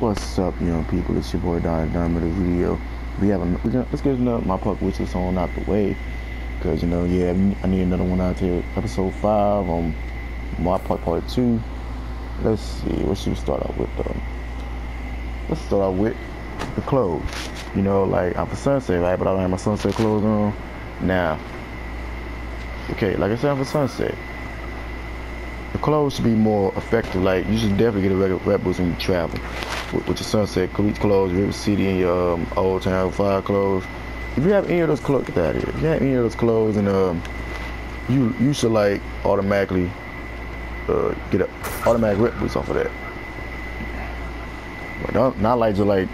What's up, young people? It's your boy Don Done with a video. We have a, we gonna, let's get another MyPark wish list on out the way, cause you know, yeah, I need another one out here. Episode five on MyPark part two. Let's see, what should we start out with though? Let's start out with the clothes. You know, like I'm for sunset, right? But I don't have my sunset clothes on now. Okay, like I said, I'm for sunset the clothes should be more effective. Like you should definitely get a regular rep boost when you travel with, with your Sunset clothes, River City, and your um, Old Town Fire clothes. If you have any of those clothes, get that here. If you have any of those clothes, and um, you you should like automatically uh, get a automatic rep boost off of that. But don't not like just like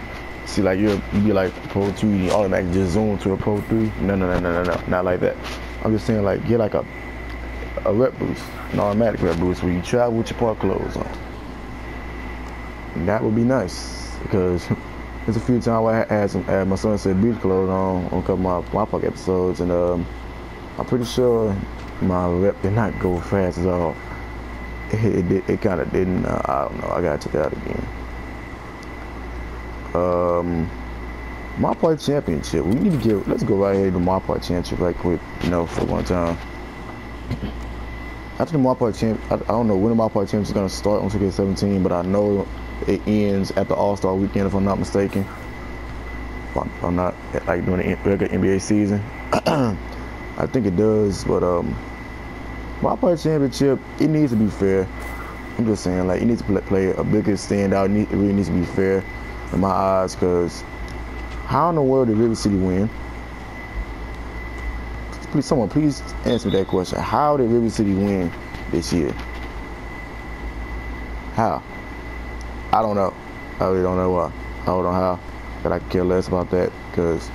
see like you you be like Pro two, you automatically just zoom to a Pro three. No no no no no no, not like that. I'm just saying like get like a a rep boost, an automatic rep boost where you travel with your park clothes on. That would be nice because there's a few times I had some had my sunset beach clothes on on a couple of my, my park episodes, and um, I'm pretty sure my rep did not go fast at all. It it, it kind of didn't. Uh, I don't know. I gotta check that out again. Um, MyPark championship. We need to get. Let's go right here to MyPark championship right quick. You know, for one time after the MyPark champ, I, I, don't know when the MyPark champ is going to start on 2K17, but I know it ends at the All Star weekend, if I'm not mistaken. If I'm, not like doing the regular NBA season, I think it does. But um, MyPark championship, it needs to be fair. I'm just saying, like, it needs to play, play a bigger standout. It, really needs to be fair in my eyes, because how in the world did River City win? please, someone please answer that question. How did River City win this year? How? I don't know. I really don't know why. I don't know how. But I care less about that because,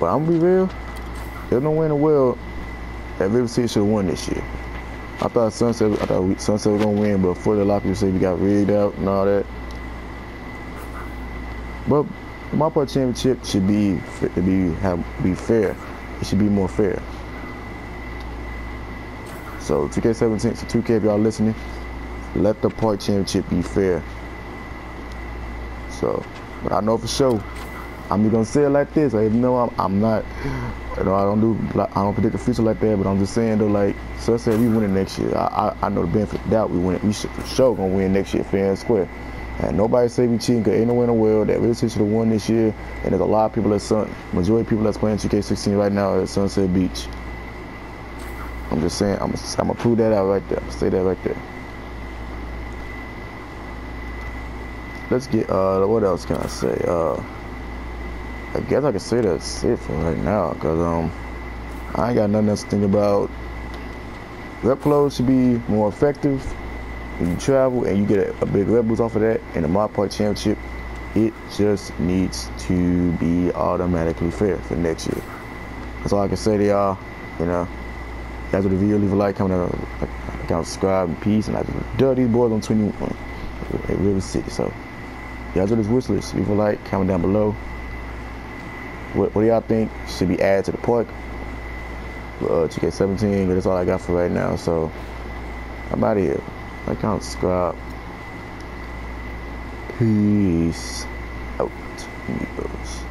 but I'm gonna be real. There's no way in the world that River City should have won this year. I thought Sunset, I thought Sunset was gonna win, but for a lot of people say we got rigged out and all that. But MyPark championship should be to be have be fair. It should be more fair. So 2K17, so 2K if y'all listening, let the part championship be fair. So, but I know for sure, I'm just gonna say it like this. I know I'm, I'm not, you know, I don't do, I don't predict the future like that. But I'm just saying though, like, so I said we win it next year. I, I, I know the benefit of doubt we win it. We should for sure gonna win next year fair and square. And nobody say we cheating because ain't no in the world that really should have won this year. And there's a lot of people at Sun, majority of people that's playing 2K16 right now at Sunset Beach. I'm just saying, I'm, I'm gonna prove that out right there. I'm gonna say that right there. Let's get, uh, what else can I say? Uh, I guess I can say that's it for right now, cause um, I ain't got nothing else to think about. Rep clothes should be more effective when you travel and you get a, a big rep boost off of that in the MyPark Championship, it just needs to be automatically fair for next year. That's all I can say to y'all. You know, guys with the video, leave a like, comment, like, comment, subscribe, and peace. And I just these boys on 21 at River City. So, guys with this wish list, leave a like, comment down below. What, what do y'all think should be added to the park? Uh, 2K17, but that's all I got for right now. So, I'm out of here. Like, comment, subscribe. Peace out, amigos.